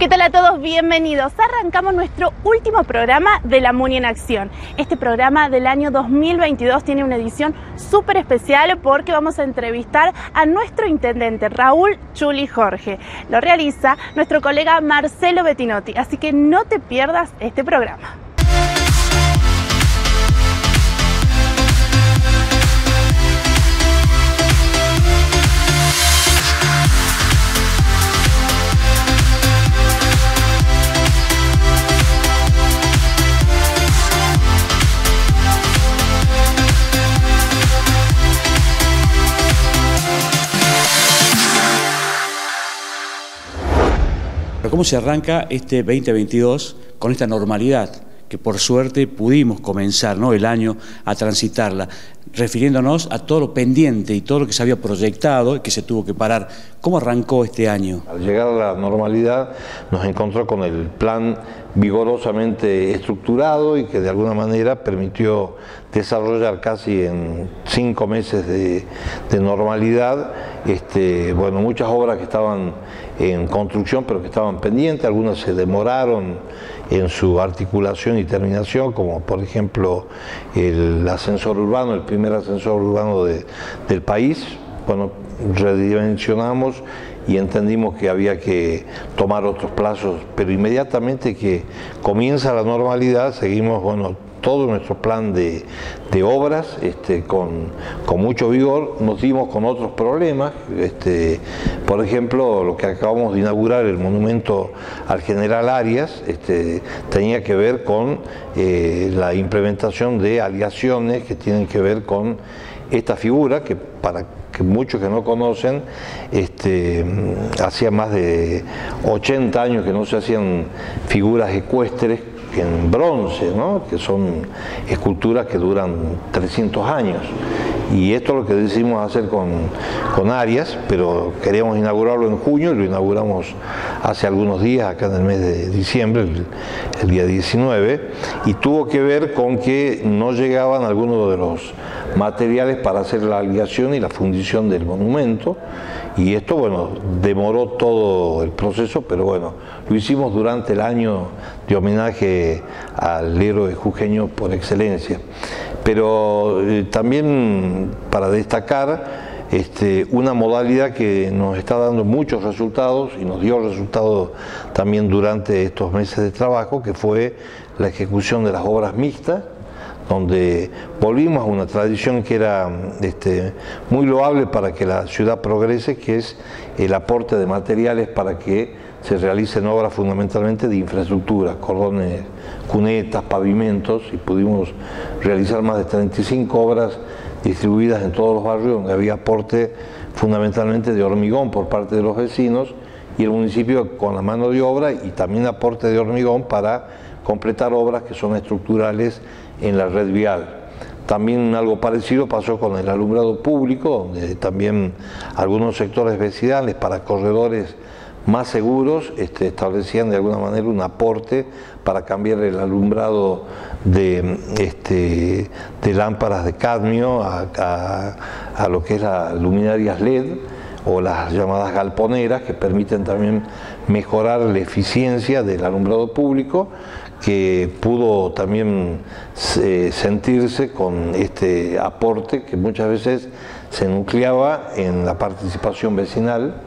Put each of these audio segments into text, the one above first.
¿Qué tal a todos? Bienvenidos. Arrancamos nuestro último programa de La Muni en Acción. Este programa del año 2022 tiene una edición súper especial porque vamos a entrevistar a nuestro intendente Raúl Chuli Jorge. Lo realiza nuestro colega Marcelo Bettinotti, así que no te pierdas este programa. ¿Cómo se arranca este 2022 con esta normalidad? que por suerte pudimos comenzar ¿no? el año a transitarla, refiriéndonos a todo lo pendiente y todo lo que se había proyectado y que se tuvo que parar. ¿Cómo arrancó este año? Al llegar a la normalidad nos encontró con el plan vigorosamente estructurado y que de alguna manera permitió desarrollar casi en cinco meses de, normalidad este, bueno, muchas obras que estaban en construcción pero que estaban pendientes, algunas se demoraron en su articulación y terminación, como por ejemplo el ascensor urbano, el primer ascensor urbano del país. Bueno, redimensionamos y entendimos que había que tomar otros plazos, pero inmediatamente que comienza la normalidad seguimos bueno, todo nuestro plan de, obras este, con, mucho vigor. Nos dimos con otros problemas, este, por ejemplo, lo que acabamos de inaugurar, el monumento al general Arias, este, tenía que ver con eh, la implementación de aleaciones que tienen que ver con esta figura, que para muchos que no conocen, hacía más de 80 años que no se hacían figuras ecuestres en bronce, ¿no? que son esculturas que duran 300 años. Y esto es lo que decidimos hacer con, con Arias, pero queríamos inaugurarlo en junio y lo inauguramos hace algunos días, acá en el mes de diciembre, el, día 19, y tuvo que ver con que no llegaban algunos de los materiales para hacer la aliación y la fundición del monumento, y esto, bueno, demoró todo el proceso, pero bueno, lo hicimos durante el año de homenaje al héroe jujeño por excelencia. Pero eh, también para destacar este, una modalidad que nos está dando muchos resultados y nos dio resultados también durante estos meses de trabajo, que fue la ejecución de las obras mixtas, donde volvimos a una tradición que era este, muy loable para que la ciudad progrese, que es el aporte de materiales para que se realicen obras fundamentalmente de infraestructura, cordones, cunetas, pavimentos, y pudimos realizar más de 35 obras distribuidas en todos los barrios donde había aporte fundamentalmente de hormigón por parte de los vecinos y el municipio con la mano de obra y también aporte de hormigón para completar obras que son estructurales en la red vial. También algo parecido pasó con el alumbrado público, donde también algunos sectores vecinales para corredores más seguros este, establecían de alguna manera un aporte para cambiar el alumbrado de, este, lámparas de cadmio a, lo que es las luminarias LED o las llamadas galponeras que permiten también mejorar la eficiencia del alumbrado público que pudo también eh, sentirse con este aporte que muchas veces se nucleaba en la participación vecinal.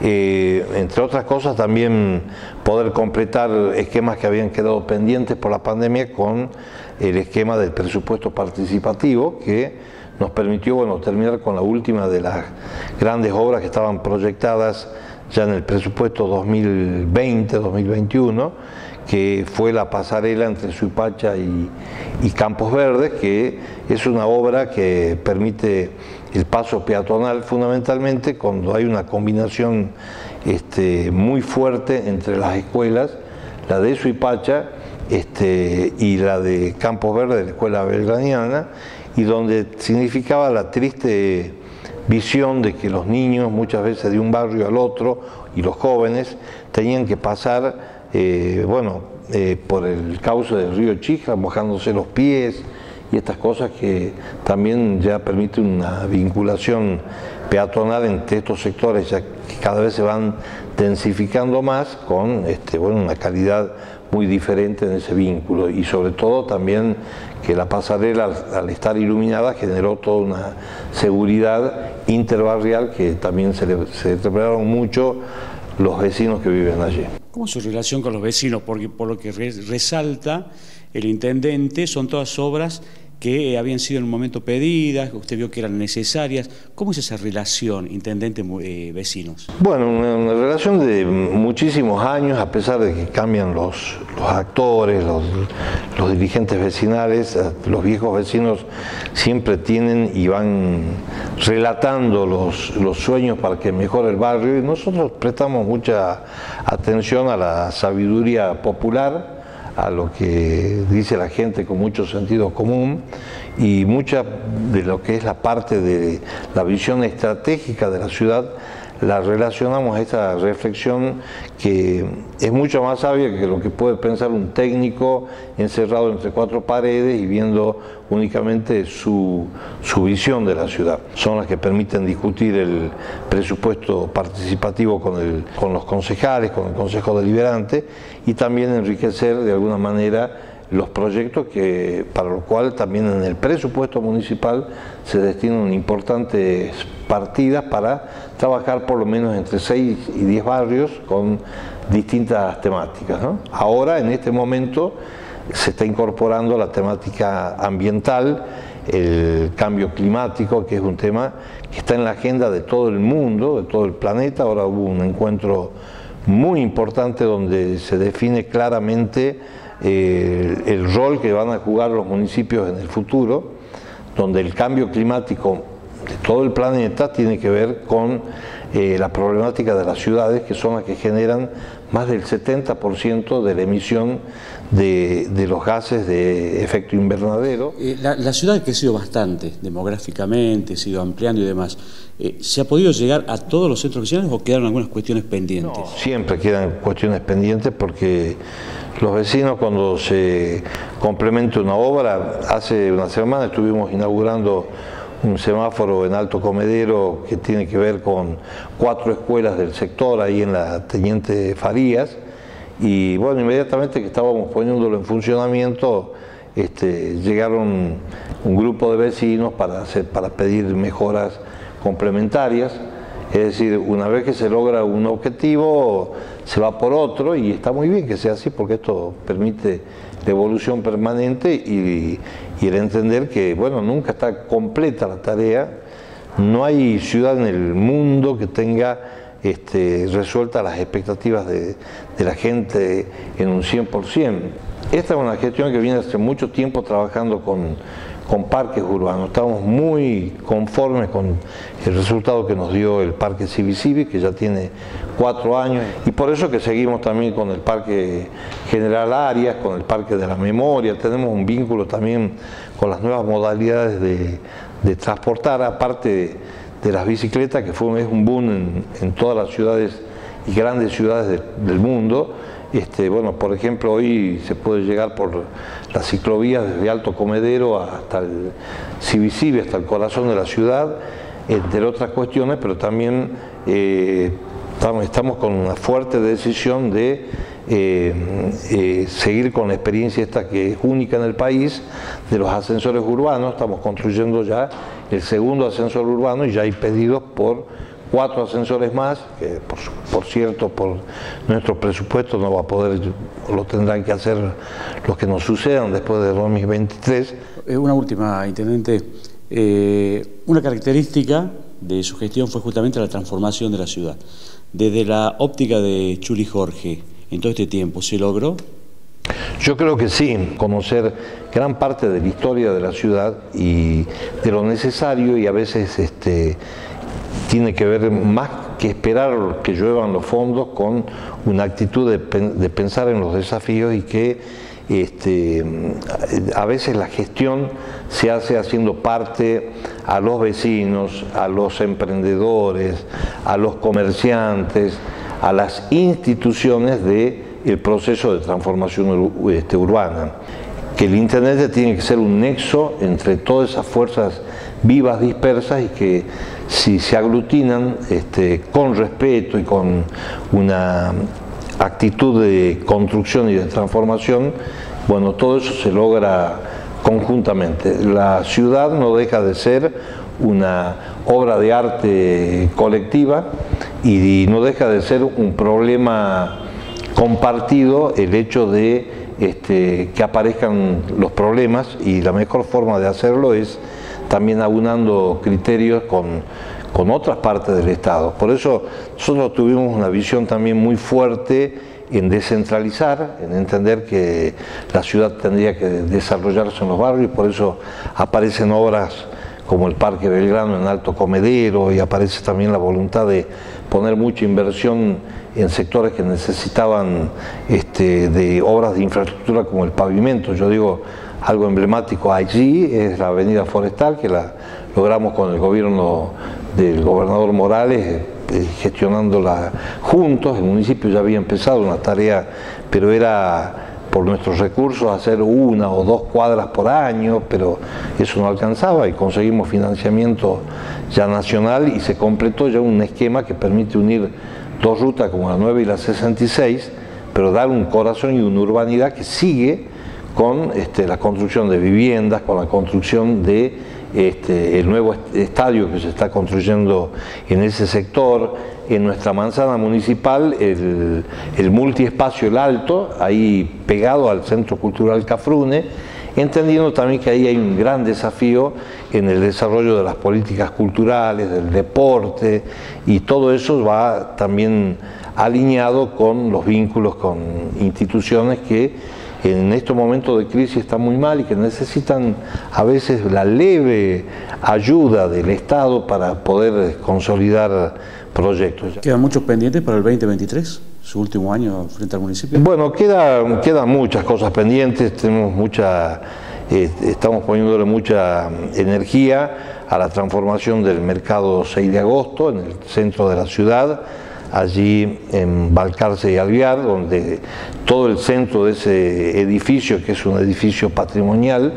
Eh, entre otras cosas también poder completar esquemas que habían quedado pendientes por la pandemia con el esquema del presupuesto participativo que nos permitió bueno, terminar con la última de las grandes obras que estaban proyectadas ya en el presupuesto 2020-2021 que fue la pasarela entre Suipacha y, y, Campos Verdes, que es una obra que permite el paso peatonal fundamentalmente cuando hay una combinación este, muy fuerte entre las escuelas, la de Suipacha este, y la de Campos Verdes, la escuela belgraniana, y donde significaba la triste visión de que los niños muchas veces de un barrio al otro y los jóvenes tenían que pasar eh, bueno, eh, por el cauce del río Chija, mojándose los pies y estas cosas que también ya permiten una vinculación peatonal entre estos sectores ya que cada vez se van densificando más con este, bueno, una calidad muy diferente en ese vínculo y sobre todo también que la pasarela al, estar iluminada generó toda una seguridad interbarrial que también se, le, mucho los vecinos que viven allí. ¿Cómo es su relación con los vecinos? Porque por lo que resalta el intendente son todas obras que habían sido en un momento pedidas, que usted vio que eran necesarias. ¿Cómo es esa relación intendente-vecinos? bueno, una, relación de muchísimos años, a pesar de que cambian los, actores, los, dirigentes vecinales, eh, los viejos vecinos siempre tienen y van relatando los, los sueños para que mejore el barrio y nosotros prestamos mucha atención a la sabiduría popular a lo que dice la gente con mucho sentido común y mucha de lo que es la parte de la visión estratégica de la ciudad la relacionamos a esta reflexión que es mucho más sabia que lo que puede pensar un técnico encerrado entre cuatro paredes y viendo únicamente su, visión de la ciudad. Son las que permiten discutir el presupuesto participativo con, el, con los concejales, con el Consejo Deliberante y también enriquecer de alguna manera los proyectos que, para lo cual también en el presupuesto municipal se destinan importantes partidas para trabajar por lo menos entre 6 y 10 barrios con distintas temáticas. Ahora, en este momento, se está incorporando la temática ambiental, el cambio climático, que es un tema que está en la agenda de todo el mundo, de todo el planeta. Ahora hubo un encuentro muy importante donde se define claramente eh, el rol que van a jugar los municipios en el futuro, donde el cambio climático de todo el planeta tiene que ver con eh, la problemática de las ciudades, que son las que generan más del 70% de la emisión de, los gases de efecto invernadero. Eh, la, ciudad ha crecido bastante demográficamente, se ha ido ampliando y demás. ¿Se ha podido llegar a todos los centros vecinales o quedaron algunas cuestiones pendientes? siempre quedan cuestiones pendientes porque los vecinos cuando se complementa una obra, hace una semana estuvimos inaugurando un semáforo en Alto Comedero que tiene que ver con cuatro escuelas del sector ahí en la Teniente Farías. Y bueno, inmediatamente que estábamos poniéndolo en funcionamiento este, llegaron un grupo de vecinos para, para pedir mejoras complementarias. Es decir, una vez que se logra un objetivo, se va por otro y está muy bien que sea así porque esto permite la evolución permanente y, el entender que, bueno, nunca está completa la tarea. No hay ciudad en el mundo que tenga este, resueltas las expectativas de, de la gente en un 100%. Esta es una gestión que viene hace mucho tiempo trabajando con con parques urbanos. Estamos muy conformes con el resultado que nos dio el Parque Civicivi, que ya tiene cuatro años, y por eso que seguimos también con el Parque General Arias, con el Parque de la Memoria, tenemos un vínculo también con las nuevas modalidades de, transportar, aparte de, las bicicletas, que fue un boom en, todas las ciudades y grandes ciudades del mundo, este, bueno, por ejemplo, hoy se puede llegar por la ciclovía desde Alto Comedero hasta el Cibicibi, hasta el corazón de la ciudad, entre otras cuestiones, pero también eh, estamos, con una fuerte decisión de eh, eh, seguir con la experiencia esta que es única en el país de los ascensores urbanos. Estamos construyendo ya el segundo ascensor urbano y ya hay pedidos por cuatro ascensores más, que por, cierto por nuestro presupuesto no va a poder, lo tendrán que hacer los que nos sucedan después de 2023. Eh, una última, Intendente. Eh, una característica de su gestión fue justamente la transformación de la ciudad. Desde la óptica de Chuli Jorge, en todo este tiempo, ¿se logró? Yo creo que sí, conocer gran parte de la historia de la ciudad y de lo necesario y a veces este, tiene que ver más que esperar que lluevan los fondos con una actitud de, pensar en los desafíos y que este, a veces la gestión se hace haciendo parte a los vecinos, a los emprendedores, a los comerciantes, a las instituciones del proceso de transformación este, urbana. Que el Internet tiene que ser un nexo entre todas esas fuerzas vivas dispersas y que si se aglutinan este, con respeto y con una actitud de construcción y de transformación, bueno, todo eso se logra conjuntamente. La ciudad no deja de ser una obra de arte colectiva y no deja de ser un problema compartido el hecho de este, que aparezcan los problemas y la mejor forma de hacerlo es también aunando criterios con, con otras partes del Estado. Por eso nosotros tuvimos una visión también muy fuerte en descentralizar, en entender que la ciudad tendría que desarrollarse en los barrios, por eso aparecen obras como el Parque Belgrano en Alto Comedero y aparece también la voluntad de poner mucha inversión en sectores que necesitaban este, de obras de infraestructura como el pavimento. Yo digo, algo emblemático allí es la avenida forestal que la logramos con el gobierno del gobernador Morales eh, gestionándola juntos, el municipio ya había empezado una tarea, pero era por nuestros recursos hacer una o dos cuadras por año, pero eso no alcanzaba y conseguimos financiamiento ya nacional y se completó ya un esquema que permite unir dos rutas como la 9 y la 66, pero dar un corazón y una urbanidad que sigue con este, la construcción de viviendas, con la construcción de este, el nuevo estadio que se está construyendo en ese sector, en nuestra manzana municipal, el, el multiespacio El Alto, ahí pegado al Centro Cultural Cafrune, entendiendo también que ahí hay un gran desafío en el desarrollo de las políticas culturales, del deporte, y todo eso va también alineado con los vínculos con instituciones que en estos momentos de crisis están muy mal y que necesitan a veces la leve ayuda del Estado para poder consolidar proyectos. ¿Quedan muchos pendientes para el 2023? su último año frente al municipio? Bueno, queda, quedan muchas cosas pendientes, tenemos mucha, eh, estamos poniéndole mucha energía a la transformación del mercado 6 de agosto en el centro de la ciudad allí en Balcarce y Alviar, donde todo el centro de ese edificio, que es un edificio patrimonial,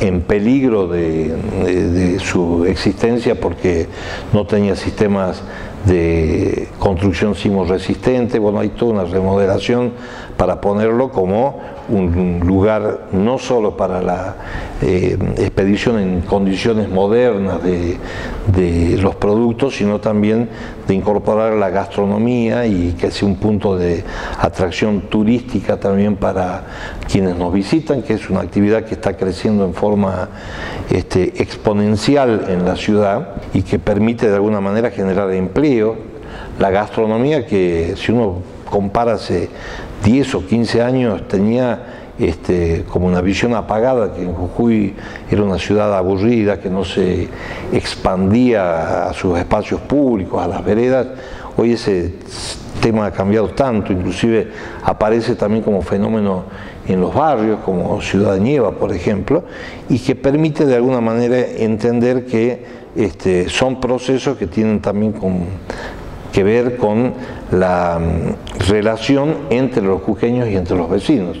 en peligro de, su existencia porque no tenía sistemas de construcción sismo resistente, bueno, hay toda una remodelación para ponerlo como un lugar no solo para la eh, expedición en condiciones modernas de, los productos, sino también de incorporar la gastronomía y que sea un punto de atracción turística también para quienes nos visitan, que es una actividad que está creciendo en forma este, exponencial en la ciudad y que permite de alguna manera generar empleo. La gastronomía que si uno compara hace 10 o 15 años tenía este, como una visión apagada, que en Jujuy era una ciudad aburrida, que no se expandía a sus espacios públicos, a las veredas. Hoy ese tema ha cambiado tanto, inclusive aparece también como fenómeno en los barrios, como Ciudad Nieva, por ejemplo, y que permite de alguna manera entender que este, son procesos que tienen también que ver con la mm, relación entre los jujeños y entre los vecinos.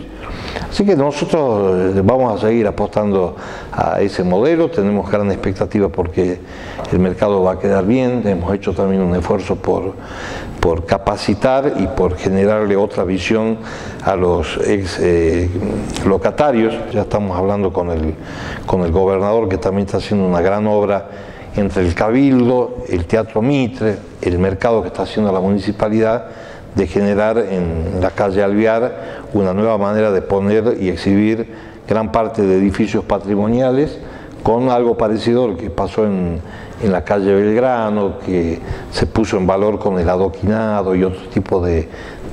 Así que nosotros eh, vamos a seguir apostando a ese modelo, tenemos gran expectativa porque el mercado va a quedar bien, hemos hecho también un esfuerzo por, por capacitar y por generarle otra visión a los ex eh, locatarios. Ya estamos hablando con el, con el gobernador que también está haciendo una gran obra entre el Cabildo, el Teatro Mitre, el mercado que está haciendo la municipalidad de generar en la calle Alviar una nueva manera de poner y exhibir gran parte de edificios patrimoniales con algo parecido a lo que pasó en, la calle Belgrano, que se puso en valor con el adoquinado y otro tipo de,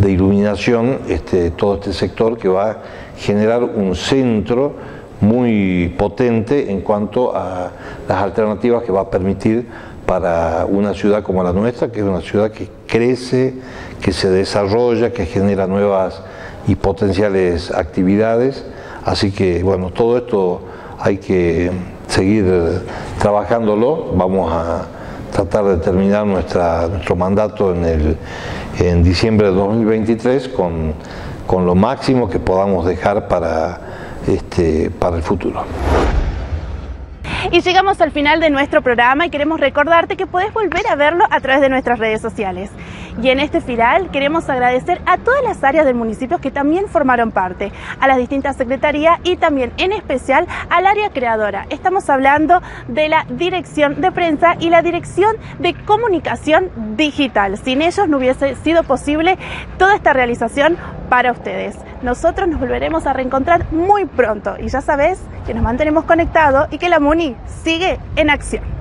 iluminación, este, todo este sector que va a generar un centro muy potente en cuanto a las alternativas que va a permitir para una ciudad como la nuestra, que es una ciudad que crece, que se desarrolla, que genera nuevas y potenciales actividades. Así que, bueno, todo esto hay que seguir trabajándolo. Vamos a tratar de terminar nuestra, nuestro mandato en, el, en diciembre de 2023 con, con lo máximo que podamos dejar para, este, para el futuro. Y llegamos al final de nuestro programa y queremos recordarte que podés volver a verlo a través de nuestras redes sociales. Y en este final queremos agradecer a todas las áreas del municipio que también formaron parte, a las distintas secretarías y también en especial al área creadora. Estamos hablando de la dirección de prensa y la dirección de comunicación digital. Sin ellos no hubiese sido posible toda esta realización para ustedes. Nosotros nos volveremos a reencontrar muy pronto y ya sabes que nos mantenemos conectados y que la MUNI sigue en acción.